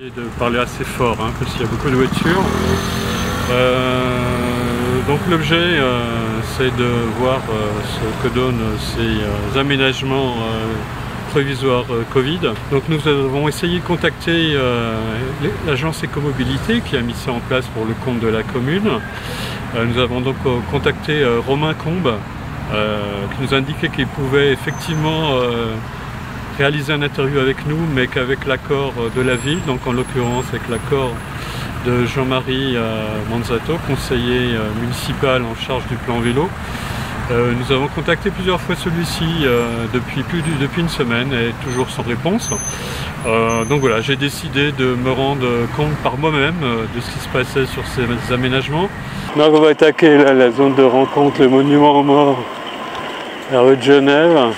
Et de parler assez fort, hein, parce qu'il y a beaucoup de voitures. Euh, donc l'objet, euh, c'est de voir euh, ce que donnent ces aménagements provisoires Covid. Donc nous avons essayé de contacter l'agence Écomobilité qui a mis ça en place pour le compte de la commune. nous avons donc contacté Romain Combe qui nous indiquait qu'il pouvait effectivement réaliser un interview avec nous, mais qu'avec l'accord de la ville, donc en l'occurrence avec l'accord de Jean-Marie euh, Manzato, conseiller euh, municipal en charge du plan vélo. Euh, nous avons contacté plusieurs fois celui-ci depuis, plus une semaine et toujours sans réponse. donc voilà, j'ai décidé de me rendre compte par moi-même de ce qui se passait sur ces aménagements. Donc on va attaquer la zone de rencontre, le monument aux morts, la rue de Genève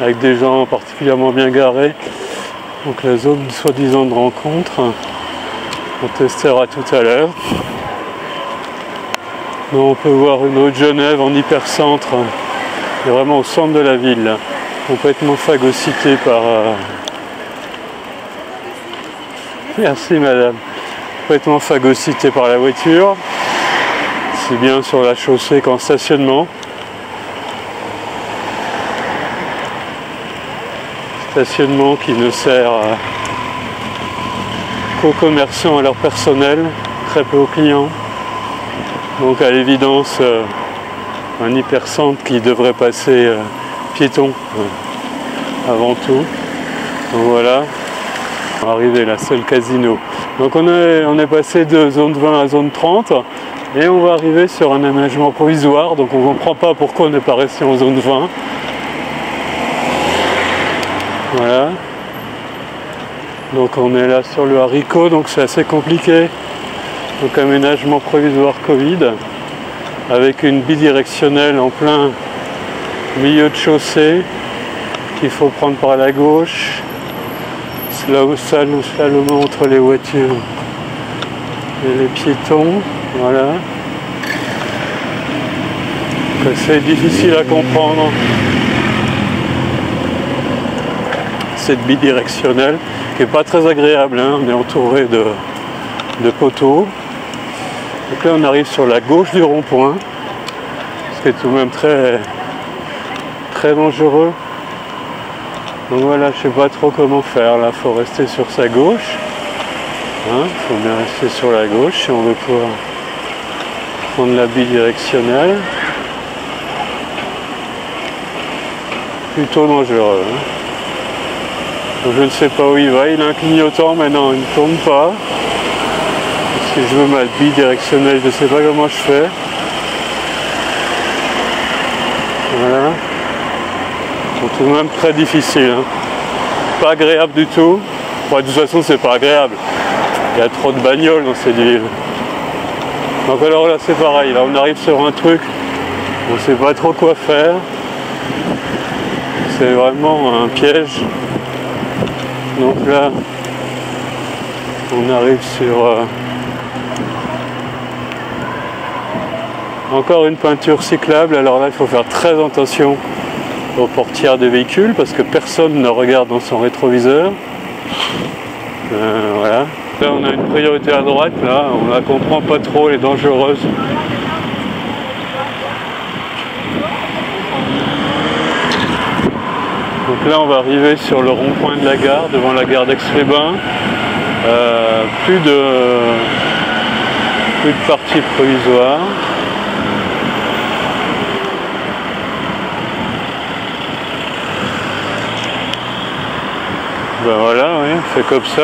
avec des gens particulièrement bien garés. Donc la zone soi-disant de rencontre, on testera tout à l'heure. On peut voir une autre Genève en hypercentre, vraiment au centre de la ville, complètement phagocytée par... Euh, merci madame. Complètement phagocytée par la voiture, si bien sur la chaussée qu'en stationnement. Stationnement qui ne sert qu'aux commerçants et à leur personnel, très peu aux clients. Donc à l'évidence, euh, un hypercentre qui devrait passer euh, piéton euh, avant tout. Donc voilà, on va arriver là, seul casino. Donc on est, on est passé de zone 20 à zone 30 et on va arriver sur un aménagement provisoire. Donc on ne comprend pas pourquoi on n'est pas resté en zone 20. Voilà. Donc on est là sur le haricot, donc c'est assez compliqué. Donc aménagement provisoire Covid avec une bidirectionnelle en plein milieu de chaussée qu'il faut prendre par la gauche. Là où ça nous slalomons entre les voitures et les piétons. Voilà. C'est difficile à comprendre. Cette bidirectionnelle qui n'est pas très agréable. Hein. On est entouré de, poteaux. Donc là, on arrive sur la gauche du rond-point, ce qui est tout de même très, très dangereux. Donc voilà, je sais pas trop comment faire. Là, faut rester sur sa gauche. Il hein. faut bien rester sur la gauche si on veut pouvoir prendre la bidirectionnelle. Plutôt dangereux. Hein je ne sais pas où il va, il a un clignotant, mais il ne tourne pas. Parce que je veux ma bidirectionnelle, je ne sais pas comment je fais. Voilà. C'est tout de même très difficile. Hein. Pas agréable du tout. de toute façon, c'est pas agréable. Il y a trop de bagnoles dans cette ville. Donc alors là, c'est pareil. Là, on arrive sur un truc, on ne sait pas trop quoi faire. C'est vraiment un piège. Donc là, on arrive sur euh, encore une peinture cyclable. Alors là, il faut faire très attention aux portières des véhicules parce que personne ne regarde dans son rétroviseur. Euh, voilà. Là, on a une priorité à droite. Là, on la comprend pas trop, elle est Donc là, on va arriver sur le rond-point de la gare, devant la gare d'Aix-les-Bains. Euh, plus, de, plus de partie provisoire. Ben voilà, oui, c'est comme ça.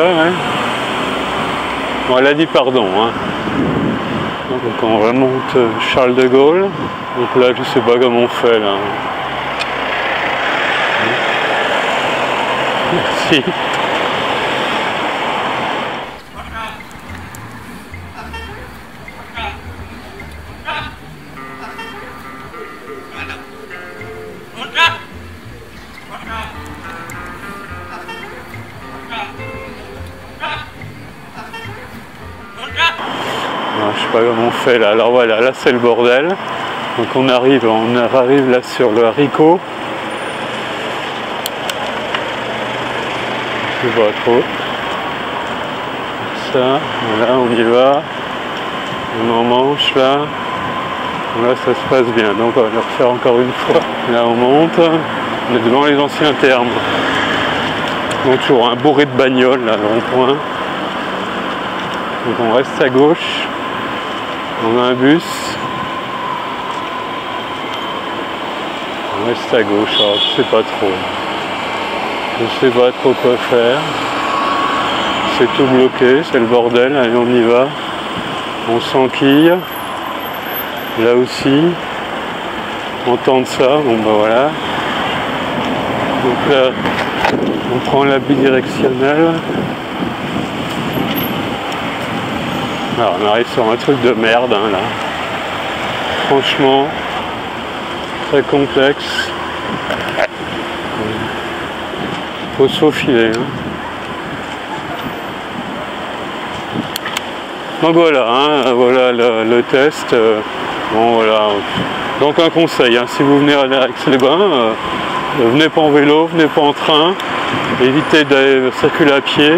Bon, elle a dit pardon. Hein. Donc on remonte Charles de Gaulle. Donc là, je sais pas comment on fait là. Je sais pas comment on fait là. Alors voilà, là c'est le bordel. Donc on arrive, on arrive là sur le haricot. Je pas trop. Ça, voilà, on y va. On en manche là. Là, ça se passe bien. Donc, on va le refaire encore une fois. Là, on monte. On est devant les anciens termes. Donc, toujours un bourré de bagnole, là, le rond-point. Donc, on reste à gauche. On a un bus. On reste à gauche. Alors, je sais pas trop. Je sais pas trop quoi faire. C'est tout bloqué, c'est le bordel. Allez, on y va. On s'enquille. Là aussi. On tente ça. Bon, bah voilà. Donc là, on prend la bidirectionnelle. Alors, on arrive sur un truc de merde, hein, là. Franchement, très complexe. Faut se faufiler. Hein. Donc voilà, hein, voilà le, test. euh, bon voilà. Donc un conseil, hein, si vous venez à Aix-les-Bains, euh, venez pas en vélo, venez pas en train, évitez de circuler à pied,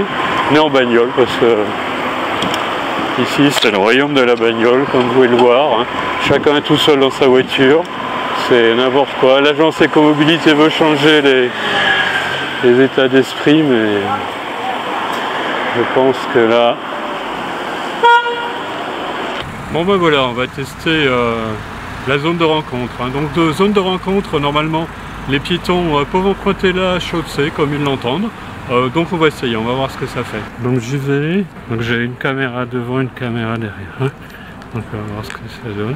venez en bagnole parce que ici c'est le royaume de la bagnole, comme vous pouvez le voir. Chacun est tout seul dans sa voiture, c'est n'importe quoi. L'agence Écomobilité veut changer les, les états d'esprit, mais je pense que là. Bon ben voilà, on va tester euh, la zone de rencontre. hein. Donc de zone de rencontre, normalement, les piétons euh, peuvent emprunter la chaussée comme ils l'entendent. Euh, donc on va essayer, on va voir ce que ça fait. Donc j'y vais. Donc j'ai une caméra devant, une caméra derrière. hein. Donc on va voir ce que ça donne.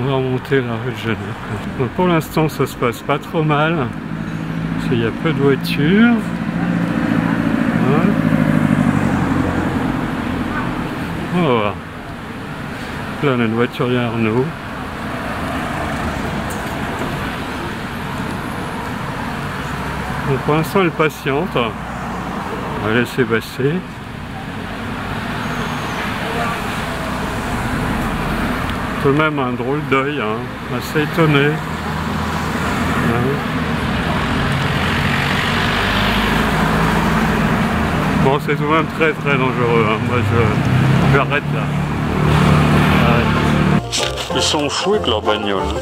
On va remonter la rue de Genève. Donc, pour l'instant ça se passe pas trop mal. Parce qu'il y a peu de voitures. Va voir. Là on a une voiture de Arnaud. Donc pour l'instant elle patiente. On va laisser passer. Tout de même un drôle d'œil, hein, assez étonné. Hein. Bon, c'est tout de même très très dangereux. hein. Moi, je j'arrête là. Ils sont fous avec leur bagnole. hein.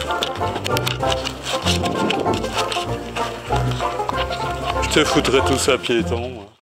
Je te foutrais tous à piéton. moi.